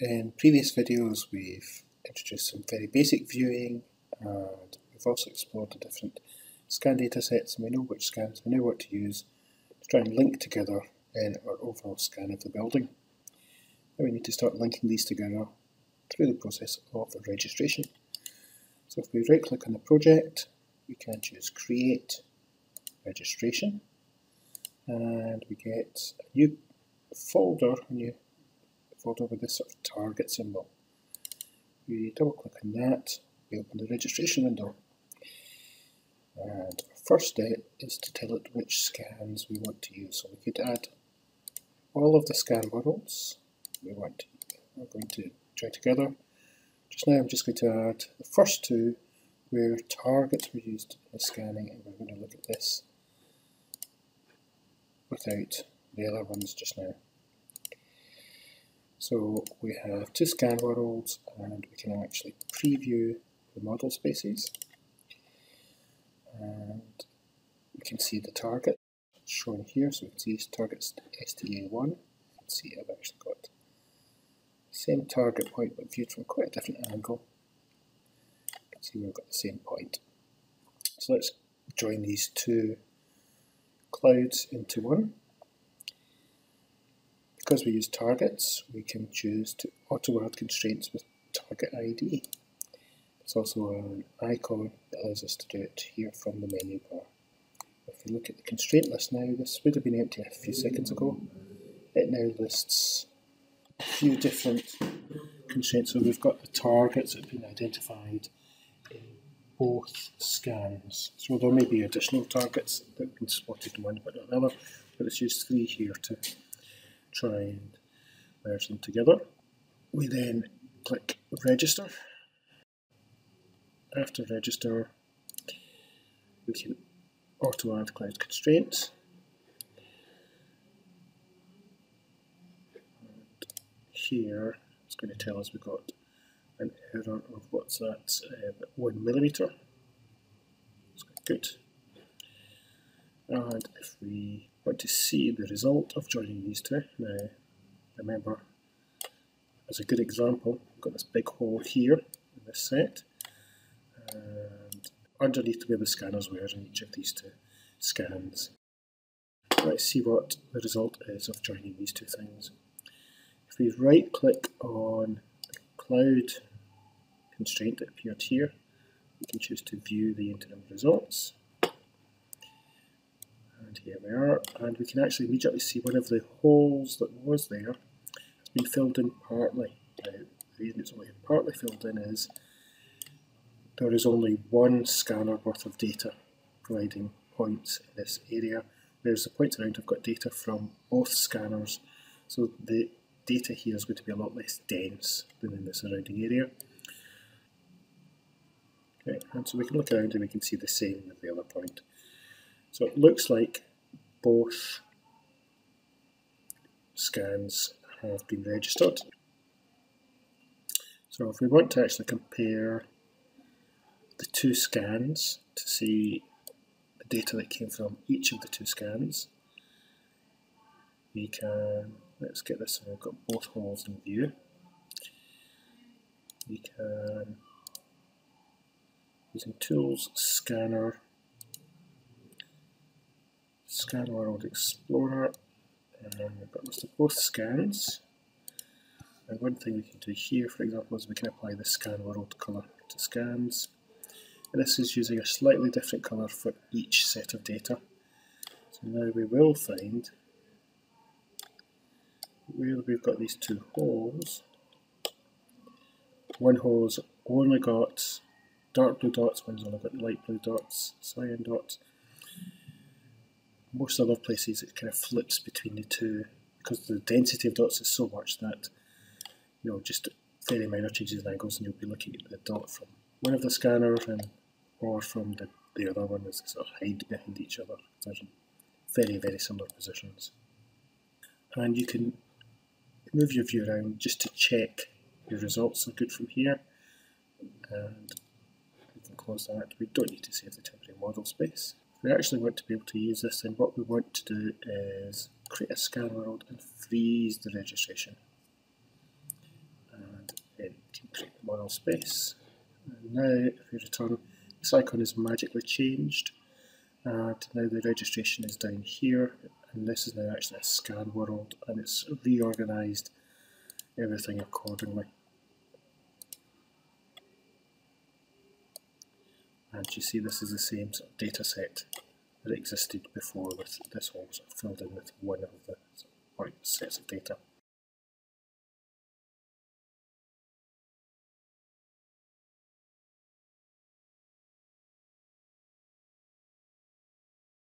In previous videos we've introduced some very basic viewing and we've also explored the different scan data sets and we know which scans we know what to use to try and link together in our overall scan of the building. Now we need to start linking these together through the process of registration. So if we right click on the project we can choose create registration and we get a new folder, a new with this sort of target symbol. We double click on that, we open the registration window. And our first step is to tell it which scans we want to use. So we could add all of the scan models we want to, we're going to join together. Just now I'm just going to add the first two where targets were used in the scanning and we're going to look at this without the other ones just now. So we have two scan worlds and we can actually preview the model spaces and we can see the target shown here. So we can see targets STA1 Let's see I've actually got same target point but viewed from quite a different angle. You can see we've got the same point so let's join these two clouds into one because we use targets, we can choose to auto-add constraints with target ID. It's also an icon that allows us to do it here from the menu bar. If we look at the constraint list now, this would have been empty a few seconds ago. It now lists a few different constraints. So we've got the targets that have been identified in both scans. So there may be additional targets that have been spotted in one but not another, but it's used three here to try and merge them together. We then click register. After register, we can auto add cloud constraints. And here it's going to tell us we've got an error of what's that, um, one millimeter. It's good. And if we want to see the result of joining these two, now remember, as a good example, I've got this big hole here in this set, and underneath where the scanners were in each of these two scans. Let's see what the result is of joining these two things. If we right click on the cloud constraint that appeared here, we can choose to view the interim results and here we are and we can actually immediately see one of the holes that was there has been filled in partly. Now the reason it's only partly filled in is there is only one scanner worth of data providing points in this area whereas the points around have got data from both scanners so the data here is going to be a lot less dense than in the surrounding area. Okay, and so we can look around and we can see the same with the other point. So it looks like both scans have been registered. So if we want to actually compare the two scans to see the data that came from each of the two scans, we can, let's get this so we've got both holes in view. We can, using tools, scanner, Scan World Explorer, and um, we've got list of both scans. And one thing we can do here, for example, is we can apply the Scan World colour to scans. And this is using a slightly different colour for each set of data. So now we will find where we've got these two holes. One hole has only got dark blue dots, one's only got light blue dots, cyan dots most other places it kind of flips between the two because the density of dots is so much that you know just very minor changes in angles and you'll be looking at the dot from one of the scanners and or from the, the other one as they sort of hide behind each other. They're very, very similar positions. And you can move your view around just to check your results are good from here. And we can close that. We don't need to save the temporary model space we actually want to be able to use this, and what we want to do is create a scan world and freeze the registration. And create the model space. And now if we return, this icon is magically changed and now the registration is down here and this is now actually a scan world and it's reorganized everything accordingly. And you see this is the same data set that existed before with this all filled in with one of the sets of data.